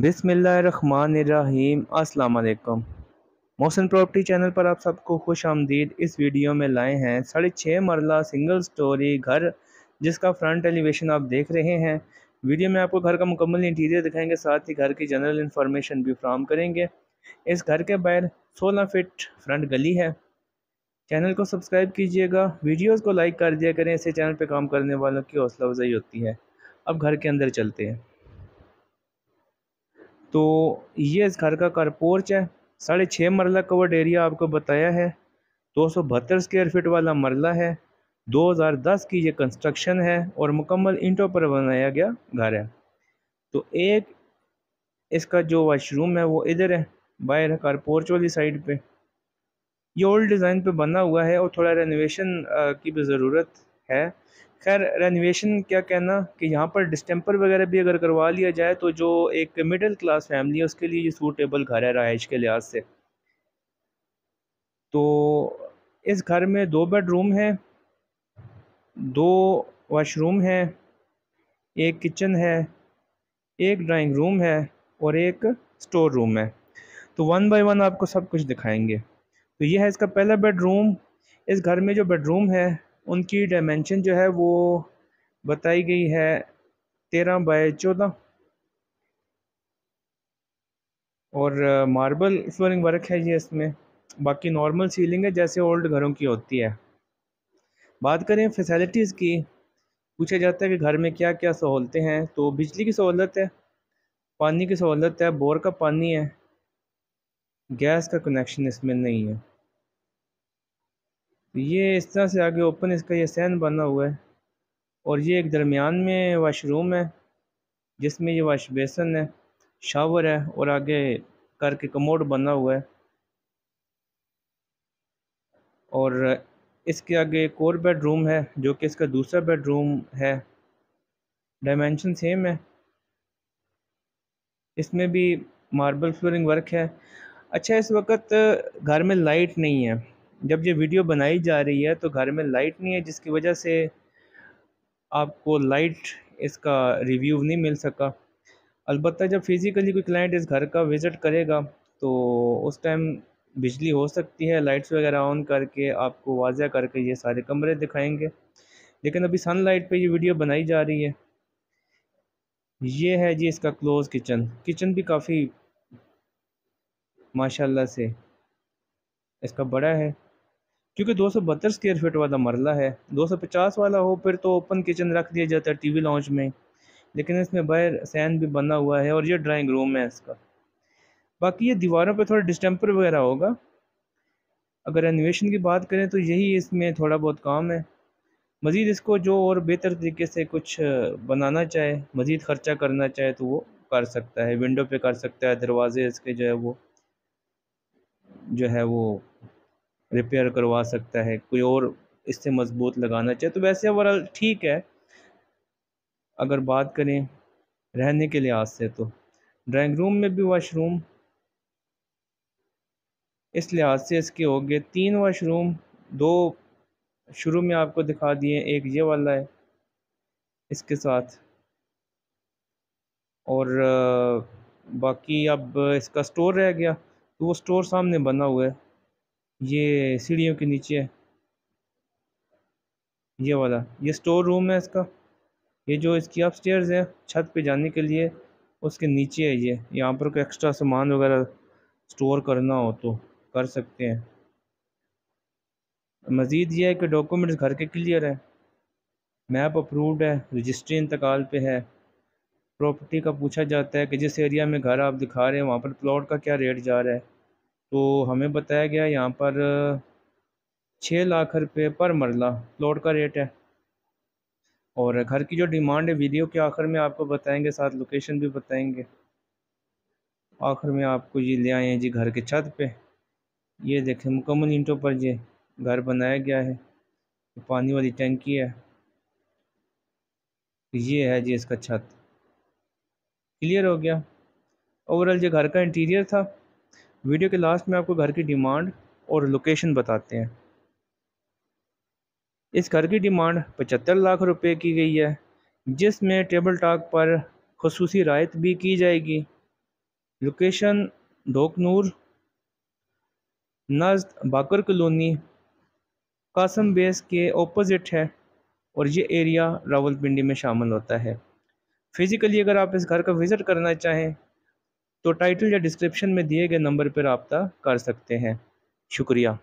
बिसमीम वालेकुम Mohsin property channel पर आप सबको खुश आमदीद। इस वीडियो में लाए हैं साढ़े छः मरला सिंगल स्टोरी घर, जिसका फ्रंट एलिवेशन आप देख रहे हैं। वीडियो में आपको घर का मुकम्मल इंटीरियर दिखाएँगे, साथ ही घर की जनरल इन्फॉर्मेशन भी फ्राहम करेंगे। इस घर के बाहर 16 फिट फ्रंट गली है। चैनल को सब्सक्राइब कीजिएगा, वीडियोज़ को लाइक कर दिया करें इससे चैनल पर काम करने वालों की हौसला अफजाई होती है। अब घर के अंदर चलते हैं। तो ये इस घर का कार पोर्च है। साढ़े छः मरला कवर्ड एरिया आपको बताया है। दो सौ बहत्तर स्क्वेयर फिट वाला मरला है। 2010 की ये कंस्ट्रक्शन है और मुकम्मल ईंटों पर बनाया गया घर है। तो एक इसका जो वाशरूम है वो इधर है, बाहर है कारपोर्च वाली साइड पे। ये ओल्ड डिज़ाइन पे बना हुआ है और थोड़ा रेनोवेशन की भी ज़रूरत है। खैर रेनोवेशन क्या कहना कि यहाँ पर डिस्टेंपर वगैरह भी अगर करवा लिया जाए तो जो एक मिडिल क्लास फैमिली है, उसके लिए ये सूटेबल घर है रहाइश के लिहाज से। तो इस घर में दो बेडरूम हैं, दो वाशरूम है, एक किचन है, एक ड्राइंग रूम है और एक स्टोर रूम है। तो वन बाय वन आपको सब कुछ दिखाएँगे। तो ये है इसका पहला बेडरूम इस घर में जो बेडरूम है उनकी डायमेंशन जो है वो बताई गई है तेरह बाय चौदह। और मार्बल फ्लोरिंग वर्क है ये इसमें। बाकी नॉर्मल सीलिंग है जैसे ओल्ड घरों की होती है। बात करें फैसिलिटीज़ की, पूछा जाता है कि घर में क्या क्या सहूलतें हैं तो बिजली की सहूलत है, पानी की सहूलत है, बोर का पानी है, गैस का कनेक्शन इसमें नहीं है। ये इस तरह से आगे ओपन इसका ये सैन बना हुआ है। और ये एक दरमियान में वाशरूम है, जिसमें ये वाश बेसन है शावर है और आगे करके कमोड बना हुआ है। और इसके आगे एक और बेडरूम है, जो कि इसका दूसरा बेडरूम है। डायमेंशन सेम है। इसमें भी मार्बल फ्लोरिंग वर्क है। अच्छा इस वक्त घर में लाइट नहीं है। जब ये वीडियो बनाई जा रही है तो घर में लाइट नहीं है, जिसकी वजह से आपको लाइट इसका रिव्यू नहीं मिल सका। अलबत्त जब फिज़िकली कोई क्लाइंट इस घर का विज़िट करेगा तो उस टाइम बिजली हो सकती है लाइट्स वगैरह ऑन करके आपको वाजह करके ये सारे कमरे दिखाएँगे। लेकिन अभी सनलाइट पे ये वीडियो बनाई जा रही है। ये है जी इसका क्लोज किचन किचन भी काफ़ी माशाल्लाह से इसका बड़ा है। क्योंकि दो सौ बहत्तर स्क्वेयर फीट वाला मरला है। दो सौ पचास वाला हो, फिर तो ओपन किचन रख दिया जाता है टीवी लॉन्च में। लेकिन इसमें बाहर सैन भी बना हुआ है और ये ड्राइंग रूम है इसका। बाकी ये दीवारों पे थोड़ा डिस्टेंपर वगैरह होगा। अगर एनिवेशन की बात करें तो यही इसमें थोड़ा बहुत काम है। मज़ीद इसको जो और बेहतर तरीके से कुछ बनाना चाहे, मज़ीद ख़र्चा करना चाहे तो वो कर सकता है। विंडो पे कर सकता है, दरवाजे इसके जो है वो, जो है वो रिपेयर करवा सकता है, कोई और इससे मज़बूत लगाना चाहे तो वैसे ओवरऑल ठीक है। अगर बात करें रहने के लिहाज से तो ड्राइंग रूम में भी वाशरूम इस लिहाज से इसके हो गए तीन वाशरूम दो शुरू में आपको दिखा दिए, एक ये वाला है, इसके साथ। और बाकी अब इसका स्टोर रह गया तो वो स्टोर सामने बना हुआ है। ये सीढ़ियों के नीचे है। ये वाला, ये स्टोर रूम है इसका। ये जो इसकी अप स्टेयर्स है, छत पे जाने के लिए, उसके नीचे है ये। यहाँ पर कोई एक्स्ट्रा सामान वगैरह स्टोर करना हो तो कर सकते हैं। मज़ीद ये है कि डॉक्यूमेंट्स घर के क्लियर है। मैप अप्रूव्ड है रजिस्ट्री इंतकाल पे है। प्रॉपर्टी का पूछा जाता है कि जिस एरिया में घर आप दिखा रहे हैं, वहाँ पर प्लॉट का क्या रेट जा रहा है। तो हमें बताया गया यहाँ पर छः लाख रुपये पर मरला प्लॉट का रेट है। और घर की जो डिमांड है, वीडियो के आखिर में आपको बताएँगे, साथ लोकेशन भी बताएँगे। आखिर में आपको ये ले आए हैं जी घर के छत पे। ये देखें, मुकम्मल ईंटों पर ये घर बनाया गया है। पानी वाली टंकी है। ये है जी इसका छत। क्लियर हो गया। ओवरऑल जो घर का इंटीरियर था। वीडियो के लास्ट में आपको घर की डिमांड और लोकेशन बताते हैं। इस घर की डिमांड पचहत्तर लाख रुपए की गई है, जिसमें टेबल टॉक पर खसूसी रायत भी की जाएगी। लोकेशन डोकनूर, नज़द बाकर कलोनी, कासम बेस के ऑपोजिट है और ये एरिया रावलपिंडी में शामिल होता है। फ़िज़िकली अगर आप इस घर का विज़िट करना चाहें तो टाइटल या डिस्क्रिप्शन में दिए गए नंबर पर रबता कर सकते हैं। शुक्रिया।